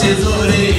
tesoureiro.